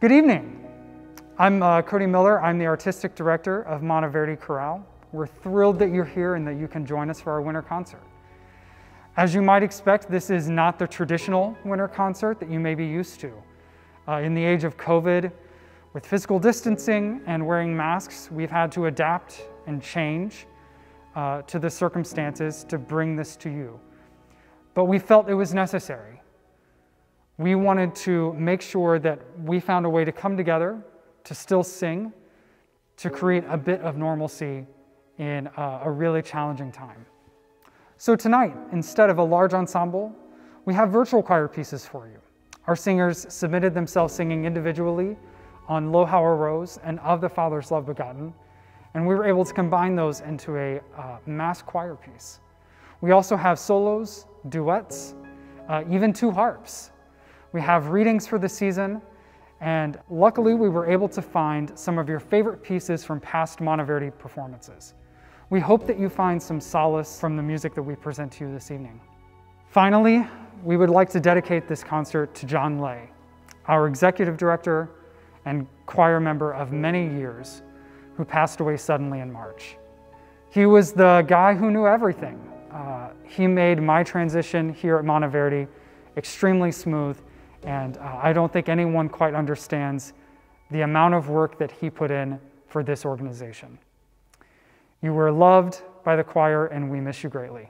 Good evening. I'm uh, Cody Miller. I'm the artistic director of Monteverdi Chorale. We're thrilled that you're here and that you can join us for our winter concert. As you might expect, this is not the traditional winter concert that you may be used to. Uh, in the age of COVID, with physical distancing and wearing masks, we've had to adapt and change uh, to the circumstances to bring this to you. But we felt it was necessary. We wanted to make sure that we found a way to come together, to still sing, to create a bit of normalcy in uh, a really challenging time. So tonight, instead of a large ensemble, we have virtual choir pieces for you. Our singers submitted themselves singing individually on Lo How a Rose and Of the Father's Love Begotten, and we were able to combine those into a uh, mass choir piece. We also have solos, duets, uh, even two harps we have readings for the season, and luckily we were able to find some of your favorite pieces from past Monteverdi performances. We hope that you find some solace from the music that we present to you this evening. Finally, we would like to dedicate this concert to John Lay, our executive director and choir member of many years, who passed away suddenly in March. He was the guy who knew everything. Uh, he made my transition here at Monteverdi extremely smooth and uh, I don't think anyone quite understands the amount of work that he put in for this organization. You were loved by the choir, and we miss you greatly.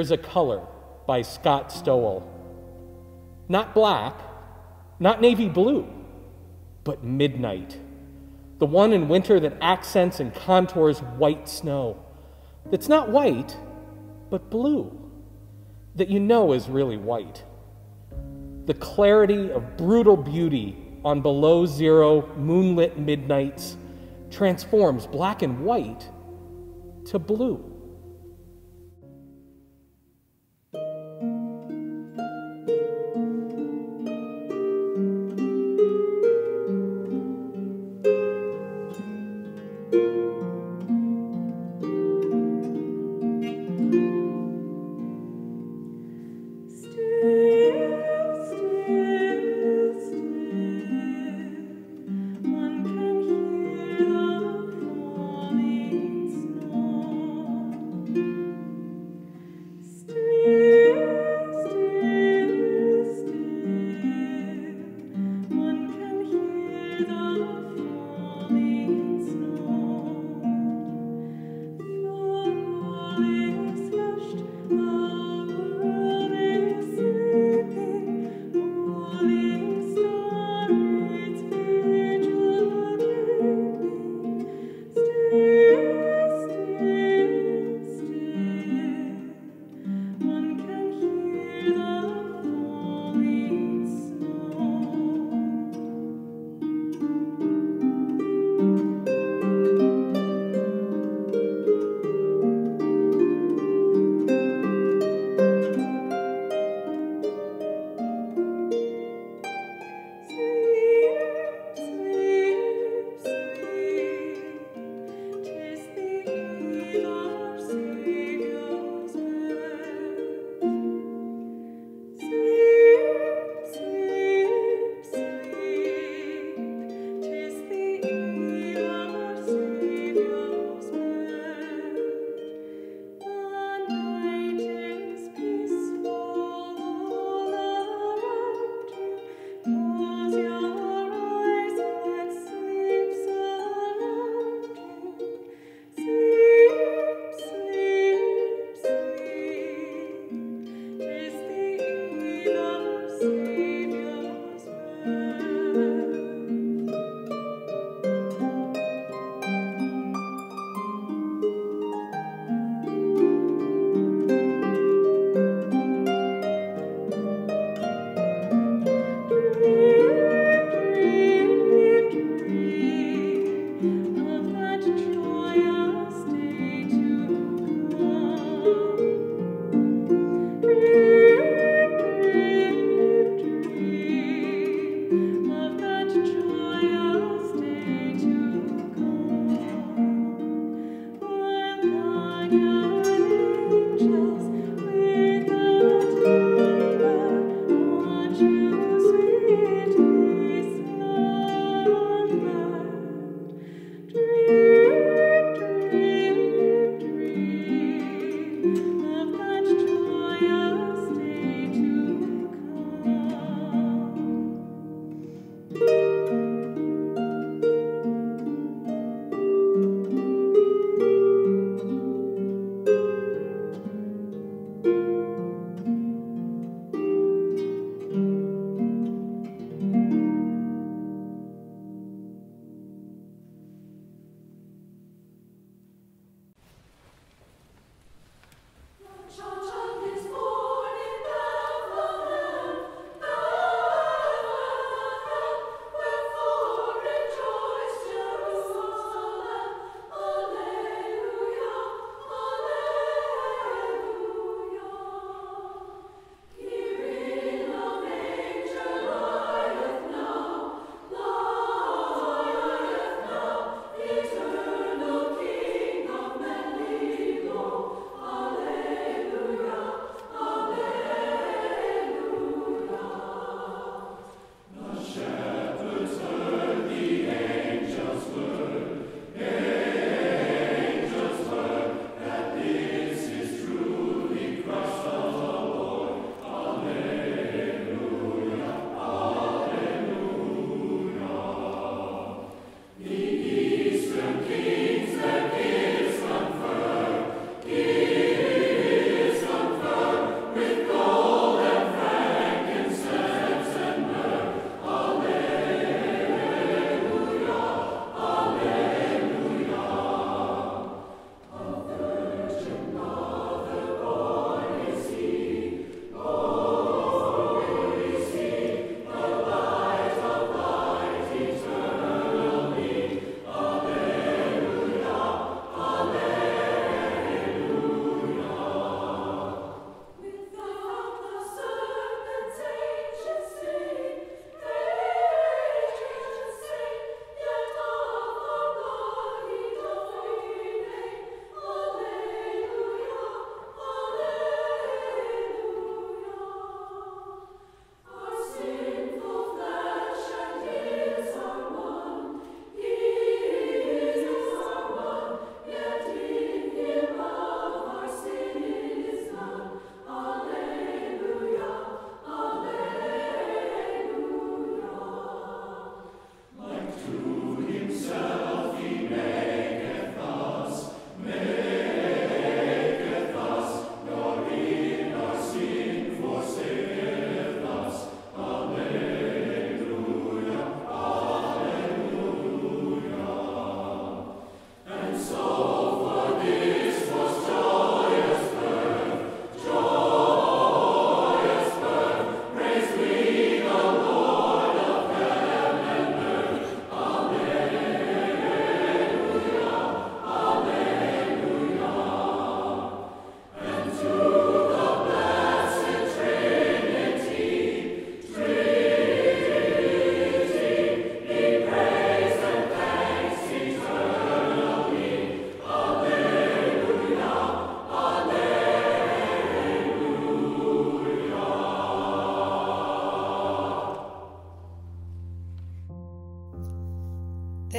There's a Color by Scott Stowell. Not black, not navy blue, but midnight. The one in winter that accents and contours white snow. That's not white, but blue. That you know is really white. The clarity of brutal beauty on below zero moonlit midnights transforms black and white to blue.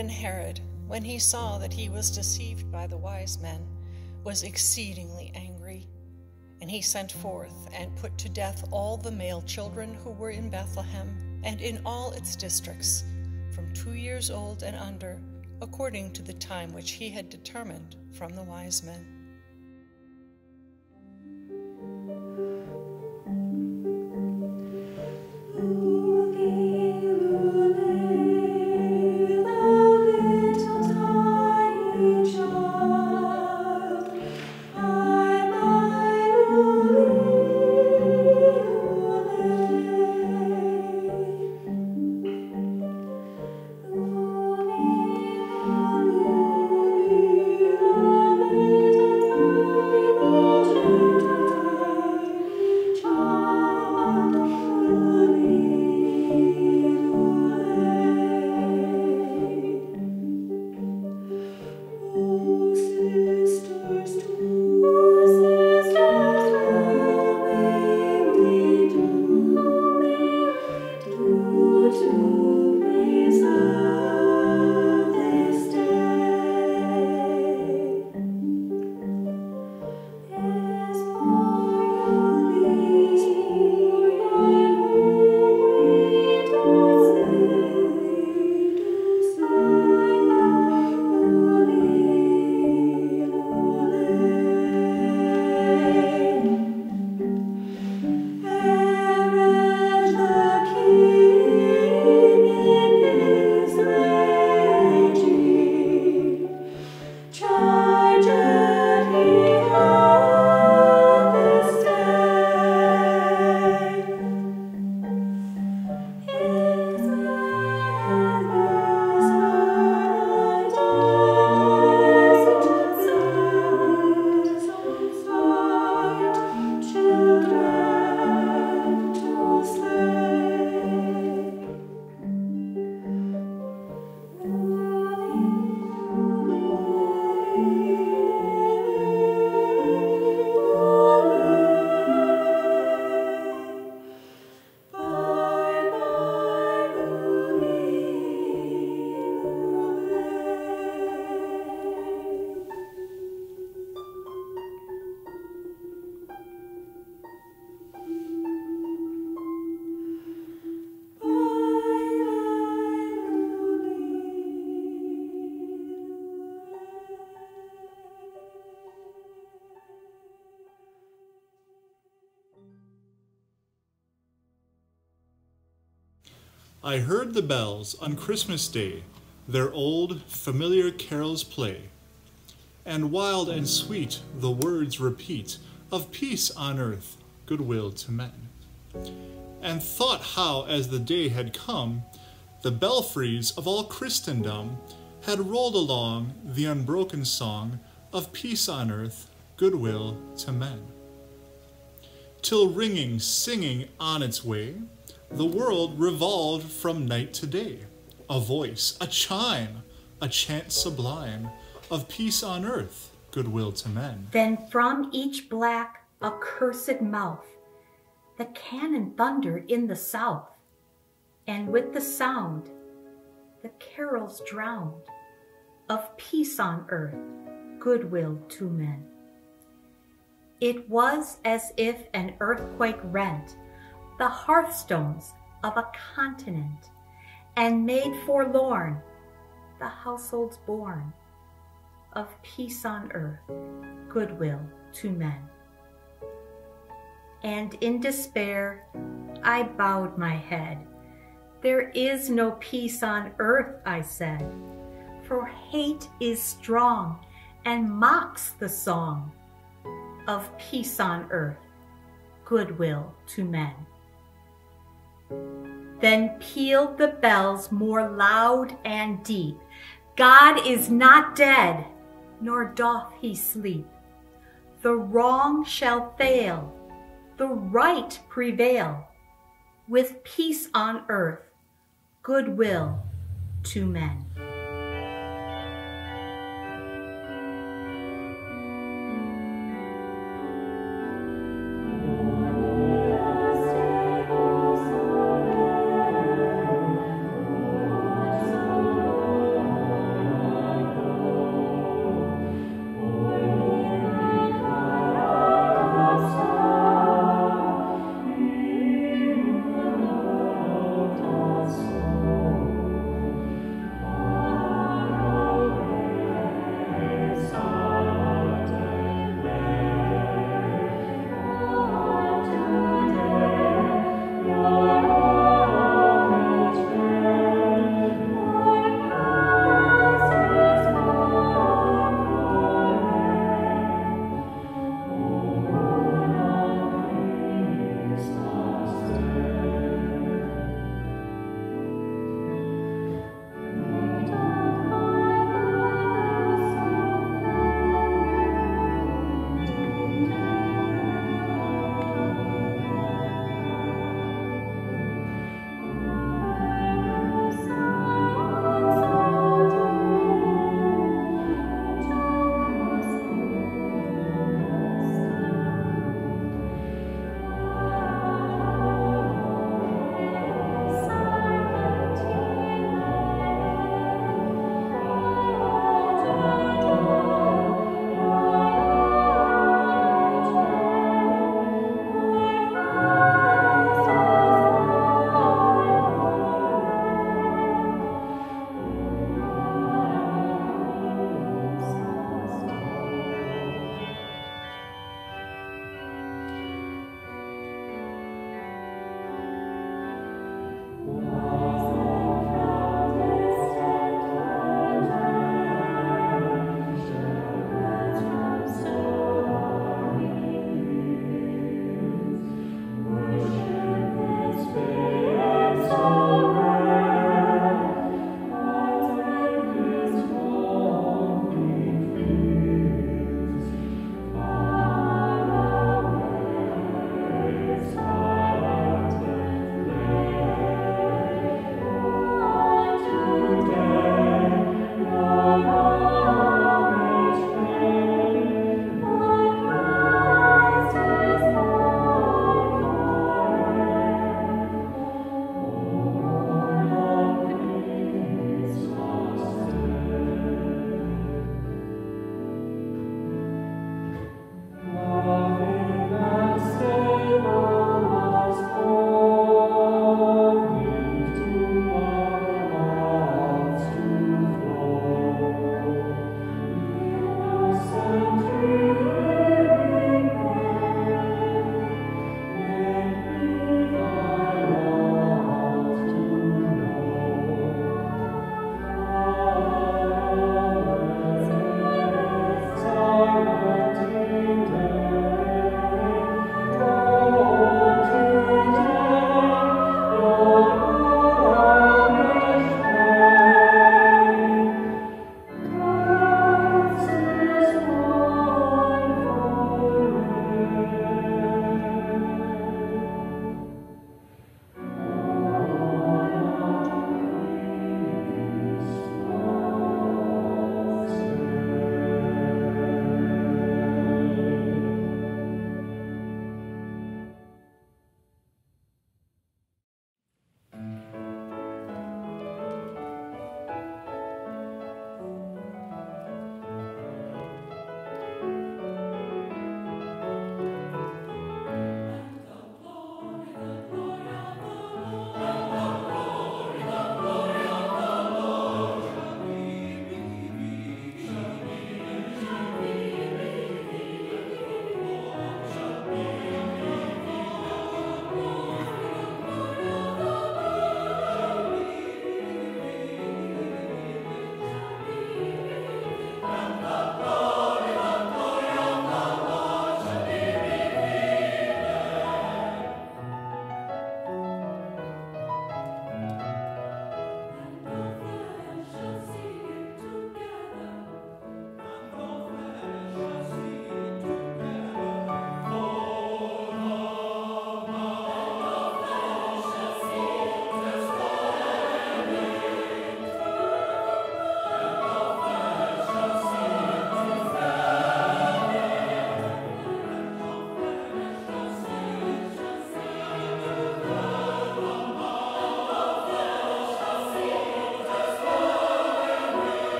Then Herod, when he saw that he was deceived by the wise men, was exceedingly angry. And he sent forth and put to death all the male children who were in Bethlehem and in all its districts, from two years old and under, according to the time which he had determined from the wise men. I heard the bells on Christmas Day their old familiar carols play, and wild and sweet the words repeat of peace on earth, goodwill to men. And thought how, as the day had come, the belfries of all Christendom had rolled along the unbroken song of peace on earth, goodwill to men. Till ringing, singing on its way, the world revolved from night to day. A voice, a chime, a chant sublime of peace on earth, goodwill to men. Then from each black, accursed mouth, the cannon thundered in the south, and with the sound, the carols drowned of peace on earth, goodwill to men. It was as if an earthquake rent the hearthstones of a continent and made forlorn the households born of peace on earth, goodwill to men. And in despair, I bowed my head. There is no peace on earth, I said, for hate is strong and mocks the song of peace on earth, goodwill to men. Then pealed the bells more loud and deep. God is not dead, nor doth he sleep. The wrong shall fail, the right prevail, with peace on earth, goodwill to men.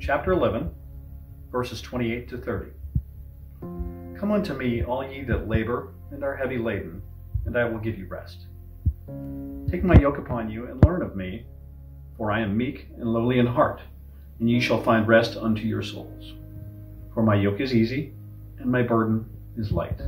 Chapter 11, verses 28 to 30. Come unto me, all ye that labor and are heavy laden, and I will give you rest. Take my yoke upon you and learn of me, for I am meek and lowly in heart, and ye shall find rest unto your souls. For my yoke is easy, and my burden is light.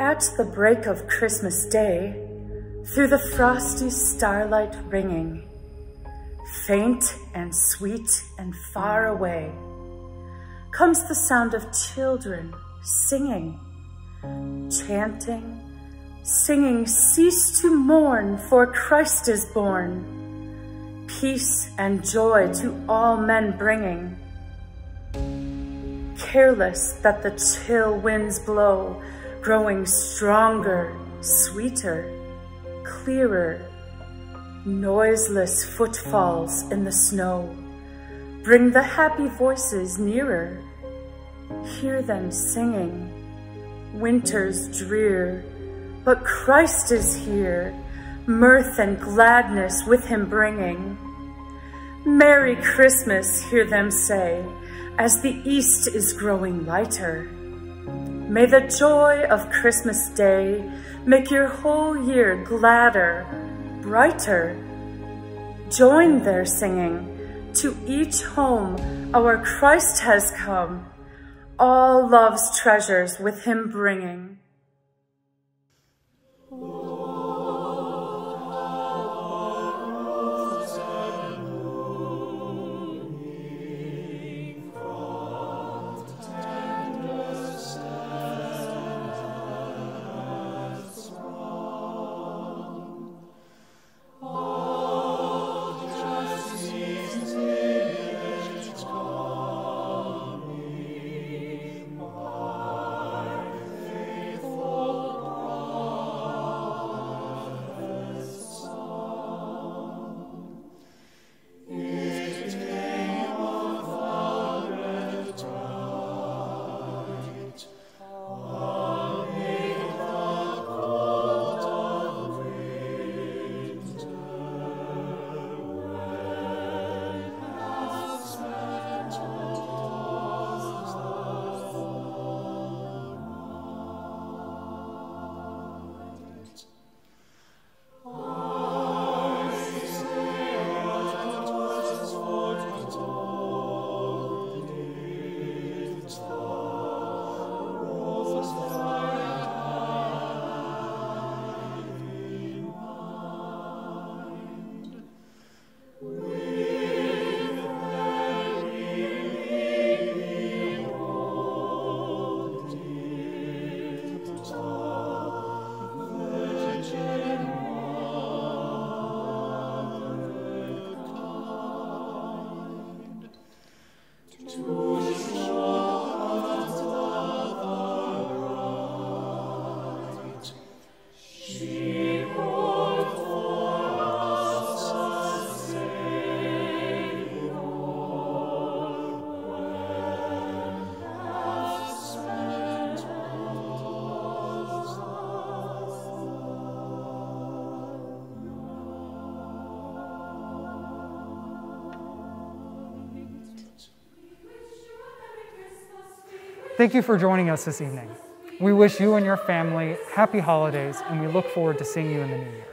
At the break of Christmas Day, through the frosty starlight ringing, faint and sweet and far away, comes the sound of children singing, chanting, singing, cease to mourn, for Christ is born, peace and joy to all men bringing. Careless that the chill winds blow, growing stronger, sweeter, clearer. Noiseless footfalls in the snow bring the happy voices nearer. Hear them singing, winter's drear, but Christ is here, mirth and gladness with him bringing. Merry Christmas, hear them say, as the east is growing lighter. May the joy of Christmas Day make your whole year gladder, brighter. Join their singing, to each home our Christ has come, all love's treasures with him bringing. Thank you for joining us this evening. We wish you and your family happy holidays, and we look forward to seeing you in the new year.